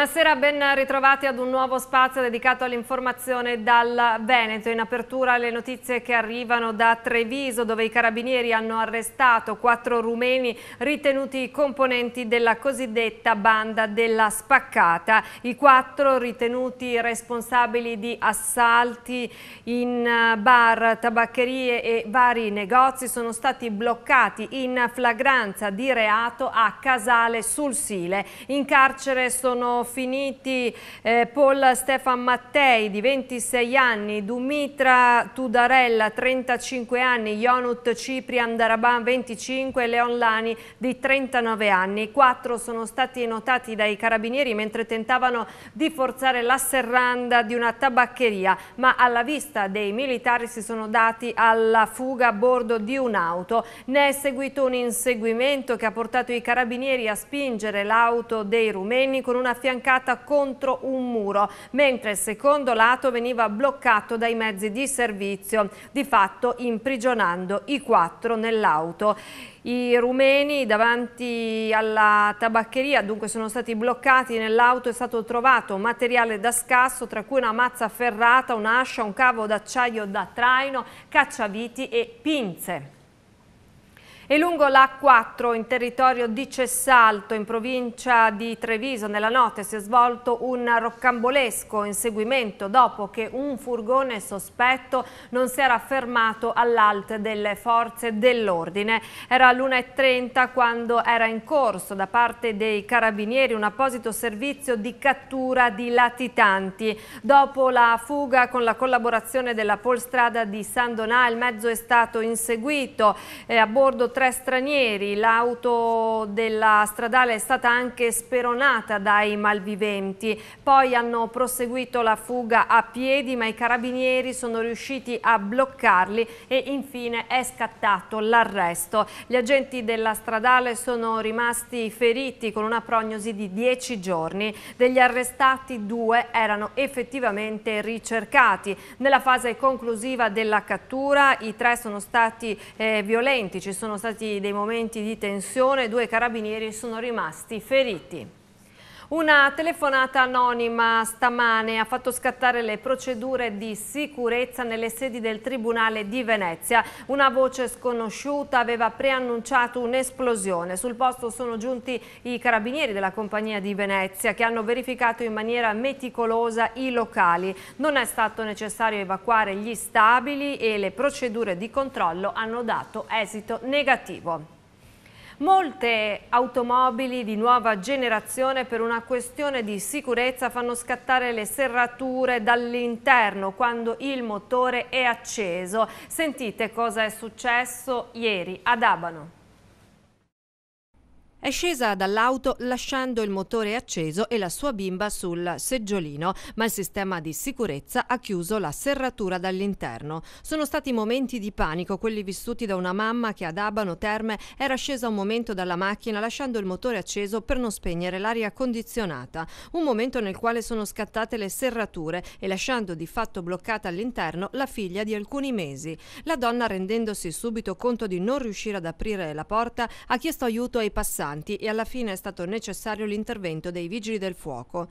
Buonasera, ben ritrovati ad un nuovo spazio dedicato all'informazione dal Veneto. In apertura le notizie che arrivano da Treviso dove i carabinieri hanno arrestato quattro rumeni ritenuti componenti della cosiddetta banda della spaccata. I quattro ritenuti responsabili di assalti in bar, tabaccherie e vari negozi sono stati bloccati in flagranza di reato a Casale sul Sile. In carcere sono finiti eh, Paul Stefan Mattei di 26 anni, Dumitra Tudarella 35 anni, Ionut Ciprian Daraban 25 e Leon Lani di 39 anni. Quattro sono stati notati dai carabinieri mentre tentavano di forzare la serranda di una tabaccheria, ma alla vista dei militari si sono dati alla fuga a bordo di un'auto. Ne è seguito un inseguimento che ha portato i carabinieri a spingere l'auto dei rumeni con una affiancata contro un muro, mentre il secondo lato veniva bloccato dai mezzi di servizio, di fatto imprigionando i quattro nell'auto. I rumeni davanti alla tabaccheria dunque sono stati bloccati, nell'auto è stato trovato materiale da scasso tra cui una mazza ferrata, un'ascia, un cavo d'acciaio da traino, cacciaviti e pinze. E lungo l'A4 in territorio di Cessalto, in provincia di Treviso, nella notte si è svolto un roccambolesco inseguimento dopo che un furgone sospetto non si era fermato all'alt delle forze dell'ordine. Era l'1.30 quando era in corso da parte dei carabinieri un apposito servizio di cattura di latitanti. Dopo la fuga con la collaborazione della Polstrada di San Donà il mezzo è stato inseguito eh, a bordo tre stranieri, l'auto della stradale è stata anche speronata dai malviventi, poi hanno proseguito la fuga a piedi ma i carabinieri sono riusciti a bloccarli e infine è scattato l'arresto. Gli agenti della stradale sono rimasti feriti con una prognosi di 10 giorni. Degli arrestati due erano effettivamente ricercati. Nella fase conclusiva della cattura i tre sono stati eh, violenti, ci sono stati stati dei momenti di tensione, due carabinieri sono rimasti feriti. Una telefonata anonima stamane ha fatto scattare le procedure di sicurezza nelle sedi del Tribunale di Venezia. Una voce sconosciuta aveva preannunciato un'esplosione. Sul posto sono giunti i carabinieri della Compagnia di Venezia che hanno verificato in maniera meticolosa i locali. Non è stato necessario evacuare gli stabili e le procedure di controllo hanno dato esito negativo. Molte automobili di nuova generazione per una questione di sicurezza fanno scattare le serrature dall'interno quando il motore è acceso. Sentite cosa è successo ieri ad Abano. È scesa dall'auto lasciando il motore acceso e la sua bimba sul seggiolino, ma il sistema di sicurezza ha chiuso la serratura dall'interno. Sono stati momenti di panico, quelli vissuti da una mamma che ad Abano Terme era scesa un momento dalla macchina lasciando il motore acceso per non spegnere l'aria condizionata. Un momento nel quale sono scattate le serrature e lasciando di fatto bloccata all'interno la figlia di alcuni mesi. La donna, rendendosi subito conto di non riuscire ad aprire la porta, ha chiesto aiuto ai passanti abitanti e alla fine è stato necessario l'intervento dei vigili del fuoco.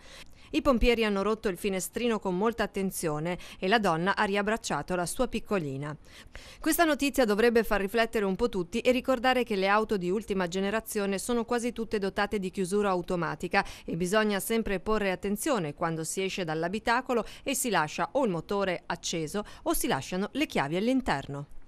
I pompieri hanno rotto il finestrino con molta attenzione e la donna ha riabbracciato la sua piccolina. Questa notizia dovrebbe far riflettere un po' tutti e ricordare che le auto di ultima generazione sono quasi tutte dotate di chiusura automatica e bisogna sempre porre attenzione quando si esce dall'abitacolo e si lascia o il motore acceso o si lasciano le chiavi all'interno.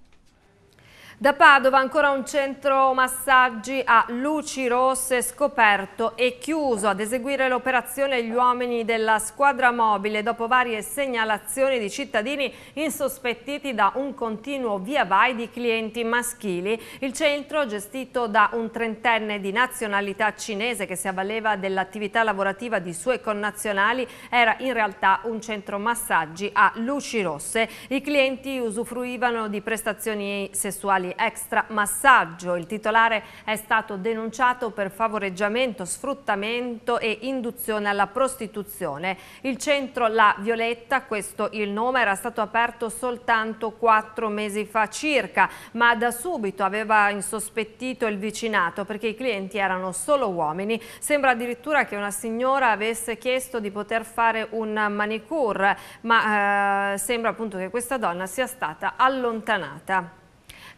Da Padova ancora un centro massaggi a luci rosse scoperto e chiuso ad eseguire l'operazione gli uomini della squadra mobile dopo varie segnalazioni di cittadini insospettiti da un continuo via vai di clienti maschili. Il centro gestito da un trentenne di nazionalità cinese che si avvaleva dell'attività lavorativa di suoi connazionali era in realtà un centro massaggi a luci rosse. I clienti usufruivano di prestazioni sessuali extra massaggio. Il titolare è stato denunciato per favoreggiamento, sfruttamento e induzione alla prostituzione. Il centro La Violetta, questo il nome, era stato aperto soltanto quattro mesi fa circa, ma da subito aveva insospettito il vicinato perché i clienti erano solo uomini. Sembra addirittura che una signora avesse chiesto di poter fare un manicure, ma eh, sembra appunto che questa donna sia stata allontanata.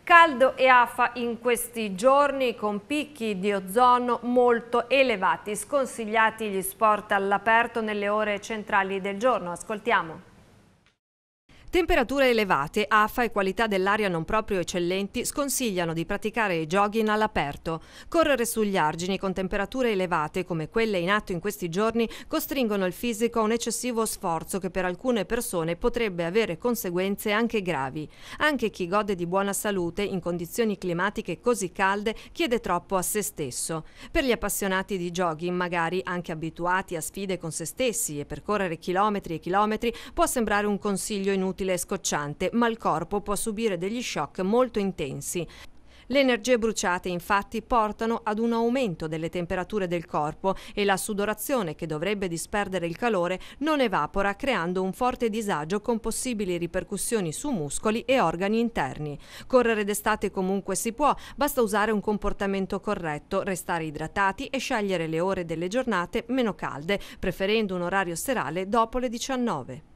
Caldo e afa in questi giorni con picchi di ozono molto elevati, sconsigliati gli sport all'aperto nelle ore centrali del giorno. Ascoltiamo. Temperature elevate, afa e qualità dell'aria non proprio eccellenti sconsigliano di praticare i jogging all'aperto. Correre sugli argini con temperature elevate come quelle in atto in questi giorni costringono il fisico a un eccessivo sforzo che per alcune persone potrebbe avere conseguenze anche gravi. Anche chi gode di buona salute in condizioni climatiche così calde chiede troppo a se stesso. Per gli appassionati di jogging, magari anche abituati a sfide con se stessi e percorrere chilometri e chilometri, può sembrare un consiglio inutile utile e scocciante, ma il corpo può subire degli shock molto intensi. Le energie bruciate infatti portano ad un aumento delle temperature del corpo e la sudorazione che dovrebbe disperdere il calore non evapora creando un forte disagio con possibili ripercussioni su muscoli e organi interni. Correre d'estate comunque si può, basta usare un comportamento corretto, restare idratati e scegliere le ore delle giornate meno calde, preferendo un orario serale dopo le 19.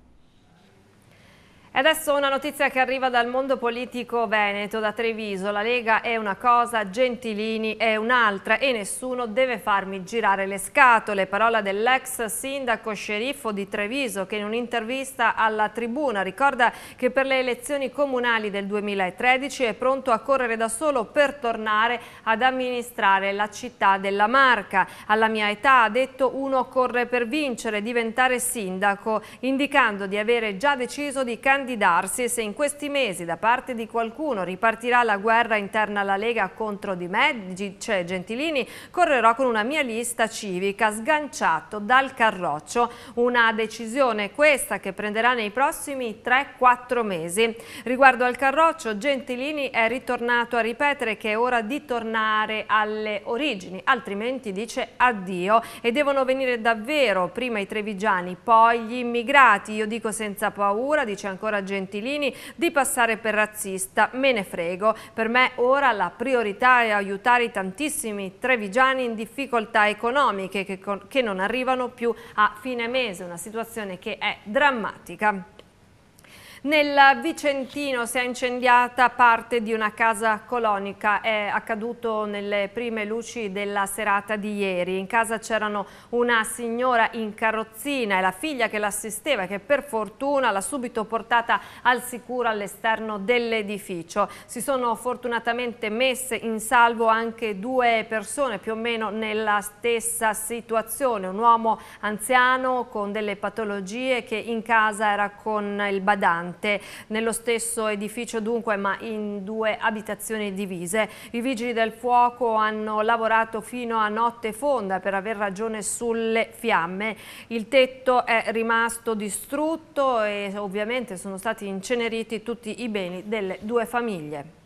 E adesso una notizia che arriva dal mondo politico veneto, da Treviso. La Lega è una cosa, Gentilini è un'altra e nessuno deve farmi girare le scatole. Parola dell'ex sindaco sceriffo di Treviso che in un'intervista alla tribuna ricorda che per le elezioni comunali del 2013 è pronto a correre da solo per tornare ad amministrare la città della Marca. Alla mia età, ha detto, uno corre per vincere, diventare sindaco, indicando di avere già deciso di candidare candidarsi e se in questi mesi da parte di qualcuno ripartirà la guerra interna alla Lega contro di me, dice Gentilini, correrò con una mia lista civica sganciato dal carroccio. Una decisione questa che prenderà nei prossimi 3-4 mesi. Riguardo al carroccio, Gentilini è ritornato a ripetere che è ora di tornare alle origini, altrimenti dice addio e devono venire davvero prima i trevigiani, poi gli immigrati. Io dico senza paura, dice ancora ancora Gentilini, di passare per razzista, me ne frego. Per me ora la priorità è aiutare i tantissimi trevigiani in difficoltà economiche che, che non arrivano più a fine mese, una situazione che è drammatica. Nel Vicentino si è incendiata parte di una casa colonica, è accaduto nelle prime luci della serata di ieri. In casa c'erano una signora in carrozzina e la figlia che l'assisteva che per fortuna l'ha subito portata al sicuro all'esterno dell'edificio. Si sono fortunatamente messe in salvo anche due persone più o meno nella stessa situazione. Un uomo anziano con delle patologie che in casa era con il badante abitante nello stesso edificio dunque ma in due abitazioni divise. I vigili del fuoco hanno lavorato fino a notte fonda per aver ragione sulle fiamme. Il tetto è rimasto distrutto e ovviamente sono stati inceneriti tutti i beni delle due famiglie.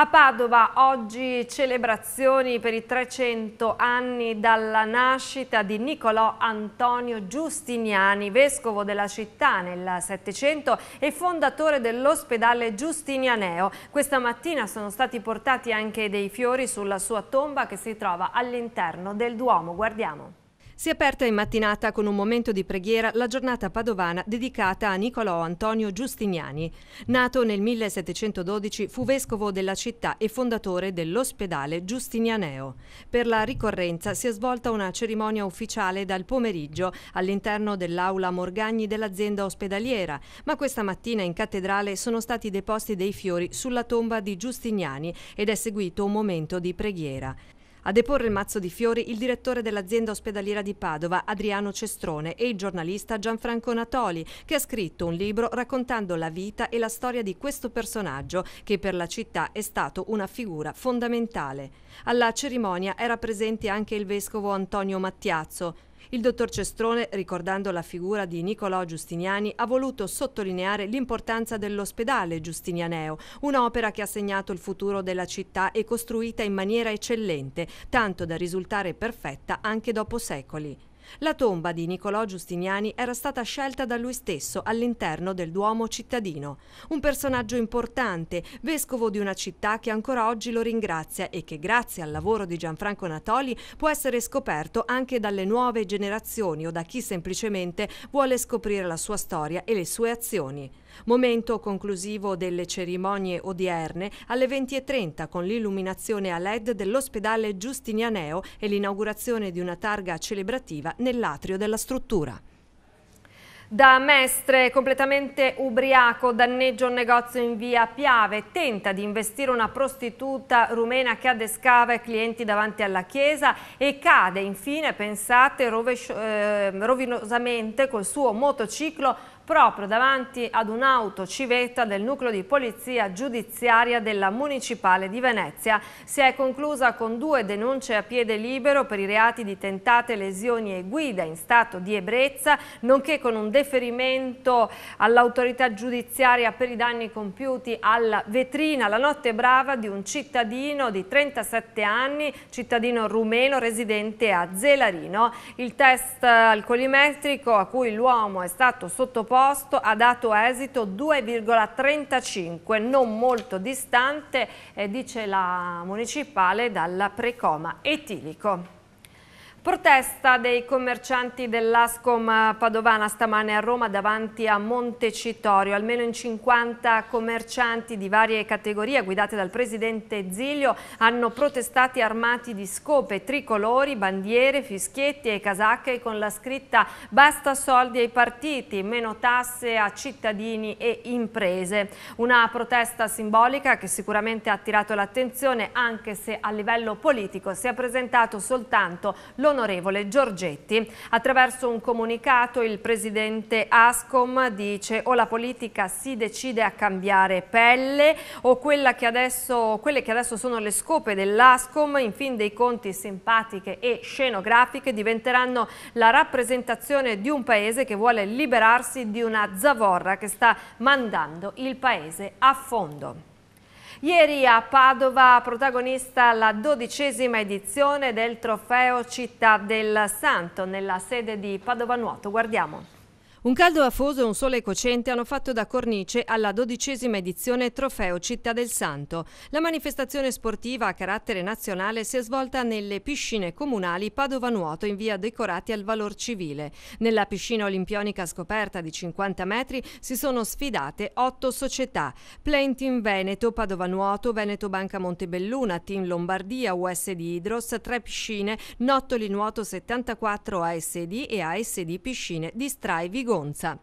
A Padova oggi celebrazioni per i 300 anni dalla nascita di Niccolò Antonio Giustiniani, vescovo della città nel Settecento e fondatore dell'ospedale Giustinianeo. Questa mattina sono stati portati anche dei fiori sulla sua tomba che si trova all'interno del Duomo. Guardiamo. Si è aperta in mattinata con un momento di preghiera la giornata padovana dedicata a Niccolò Antonio Giustiniani. Nato nel 1712, fu vescovo della città e fondatore dell'ospedale Giustinianeo. Per la ricorrenza si è svolta una cerimonia ufficiale dal pomeriggio all'interno dell'aula Morgagni dell'azienda ospedaliera, ma questa mattina in cattedrale sono stati deposti dei fiori sulla tomba di Giustiniani ed è seguito un momento di preghiera. A deporre il mazzo di fiori il direttore dell'azienda ospedaliera di Padova, Adriano Cestrone, e il giornalista Gianfranco Natoli, che ha scritto un libro raccontando la vita e la storia di questo personaggio, che per la città è stato una figura fondamentale. Alla cerimonia era presente anche il vescovo Antonio Mattiazzo. Il dottor Cestrone, ricordando la figura di Nicolò Giustiniani, ha voluto sottolineare l'importanza dell'ospedale Giustinianeo, un'opera che ha segnato il futuro della città e costruita in maniera eccellente, tanto da risultare perfetta anche dopo secoli. La tomba di Niccolò Giustiniani era stata scelta da lui stesso all'interno del Duomo cittadino. Un personaggio importante, vescovo di una città che ancora oggi lo ringrazia e che grazie al lavoro di Gianfranco Natoli può essere scoperto anche dalle nuove generazioni o da chi semplicemente vuole scoprire la sua storia e le sue azioni. Momento conclusivo delle cerimonie odierne alle 20.30 con l'illuminazione a LED dell'ospedale Giustinianeo e l'inaugurazione di una targa celebrativa nell'atrio della struttura. Da Mestre, completamente ubriaco, danneggia un negozio in via Piave, tenta di investire una prostituta rumena che adescava i clienti davanti alla chiesa e cade infine, pensate, eh, rovinosamente col suo motociclo proprio davanti ad un'auto civetta del nucleo di polizia giudiziaria della Municipale di Venezia. Si è conclusa con due denunce a piede libero per i reati di tentate lesioni e guida in stato di ebbrezza, nonché con un deferimento all'autorità giudiziaria per i danni compiuti alla vetrina la notte brava di un cittadino di 37 anni, cittadino rumeno residente a Zelarino. Il test alcolimetrico a cui l'uomo è stato sottoposto posto ha dato esito 2,35, non molto distante, eh, dice la municipale, dal precoma etilico. Protesta dei commercianti dell'Ascom Padovana stamane a Roma davanti a Montecitorio. Almeno in 50 commercianti di varie categorie guidate dal presidente Zilio hanno protestati armati di scope tricolori, bandiere, fischietti e casacche con la scritta basta soldi ai partiti, meno tasse a cittadini e imprese. Una protesta simbolica che sicuramente ha attirato l'attenzione anche se a livello politico si è presentato soltanto lo l'onorevole Giorgetti. Attraverso un comunicato il presidente Ascom dice o la politica si decide a cambiare pelle o che adesso, quelle che adesso sono le scope dell'Ascom, in fin dei conti simpatiche e scenografiche, diventeranno la rappresentazione di un paese che vuole liberarsi di una zavorra che sta mandando il paese a fondo. Ieri a Padova protagonista la dodicesima edizione del trofeo Città del Santo nella sede di Padova Nuoto. Guardiamo. Un caldo afoso e un sole cocente hanno fatto da cornice alla dodicesima edizione Trofeo Città del Santo. La manifestazione sportiva a carattere nazionale si è svolta nelle piscine comunali Padova Nuoto in via Decorati al Valor Civile. Nella piscina olimpionica scoperta di 50 metri si sono sfidate otto società. Plain Team Veneto, Padova Nuoto, Veneto Banca Montebelluna, Team Lombardia, USD Hydros, tre piscine, Nottoli Nuoto 74 ASD e ASD Piscine di Strai Vigore Gonza.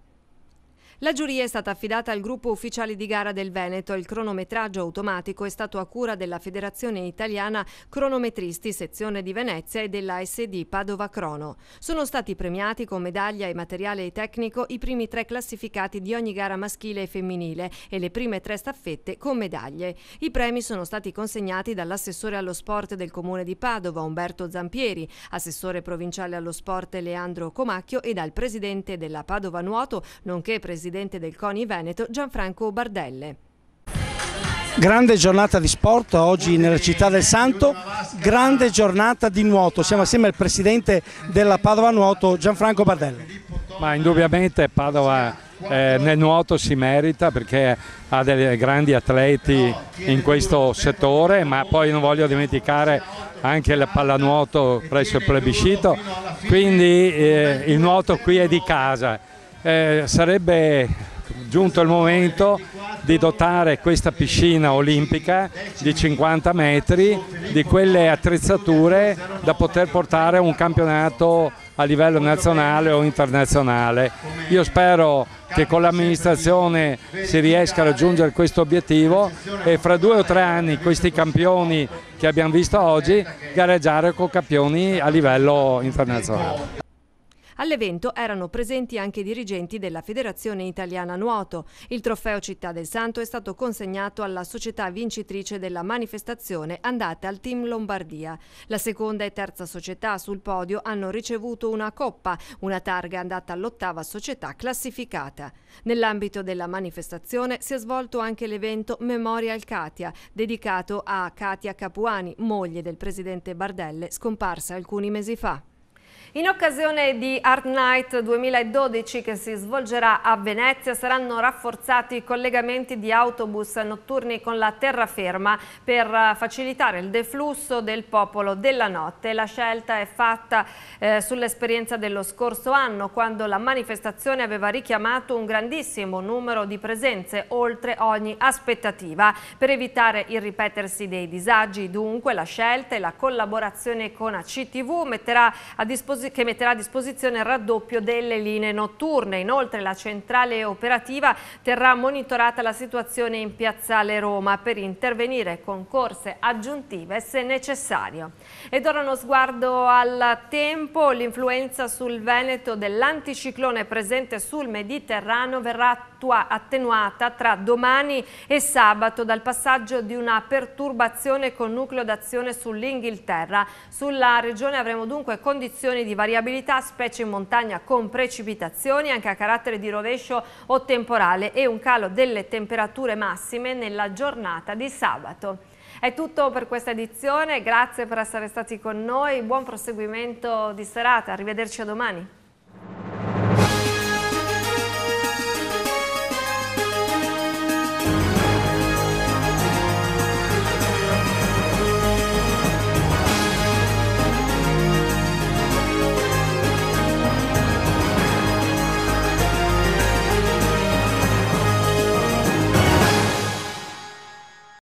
La giuria è stata affidata al gruppo ufficiali di gara del Veneto. Il cronometraggio automatico è stato a cura della Federazione Italiana Cronometristi, sezione di Venezia e della SD Padova Crono. Sono stati premiati con medaglia e materiale tecnico i primi tre classificati di ogni gara maschile e femminile e le prime tre staffette con medaglie. I premi sono stati consegnati dall'assessore allo sport del comune di Padova, Umberto Zampieri, assessore provinciale allo sport Leandro Comacchio e dal presidente della Padova Nuoto, nonché presidente presidente del CONI Veneto Gianfranco Bardelle. Grande giornata di sport oggi nella città del Santo, grande giornata di nuoto. Siamo assieme al presidente della Padova Nuoto Gianfranco Bardelle. Ma indubbiamente Padova eh, nel nuoto si merita perché ha dei grandi atleti in questo settore, ma poi non voglio dimenticare anche la pallanuoto presso il plebiscito, quindi eh, il nuoto qui è di casa eh, sarebbe giunto il momento di dotare questa piscina olimpica di 50 metri di quelle attrezzature da poter portare a un campionato a livello nazionale o internazionale. Io spero che con l'amministrazione si riesca a raggiungere questo obiettivo e fra due o tre anni questi campioni che abbiamo visto oggi gareggiare con campioni a livello internazionale. All'evento erano presenti anche dirigenti della Federazione Italiana Nuoto. Il trofeo Città del Santo è stato consegnato alla società vincitrice della manifestazione andata al Team Lombardia. La seconda e terza società sul podio hanno ricevuto una coppa, una targa andata all'ottava società classificata. Nell'ambito della manifestazione si è svolto anche l'evento Memorial Katia, dedicato a Katia Capuani, moglie del presidente Bardelle, scomparsa alcuni mesi fa. In occasione di Art Night 2012 che si svolgerà a Venezia saranno rafforzati i collegamenti di autobus notturni con la terraferma per facilitare il deflusso del popolo della notte. La scelta è fatta eh, sull'esperienza dello scorso anno quando la manifestazione aveva richiamato un grandissimo numero di presenze oltre ogni aspettativa. Per evitare il ripetersi dei disagi dunque la scelta e la collaborazione con ACTV metterà a disposizione che metterà a disposizione il raddoppio delle linee notturne. Inoltre la centrale operativa terrà monitorata la situazione in piazzale Roma per intervenire con corse aggiuntive se necessario. Ed ora uno sguardo al tempo, l'influenza sul Veneto dell'anticiclone presente sul Mediterraneo verrà attenuata tra domani e sabato dal passaggio di una perturbazione con nucleo d'azione sull'Inghilterra. Sulla regione avremo dunque condizioni di variabilità, specie in montagna con precipitazioni anche a carattere di rovescio o temporale e un calo delle temperature massime nella giornata di sabato. È tutto per questa edizione, grazie per essere stati con noi, buon proseguimento di serata, arrivederci a domani.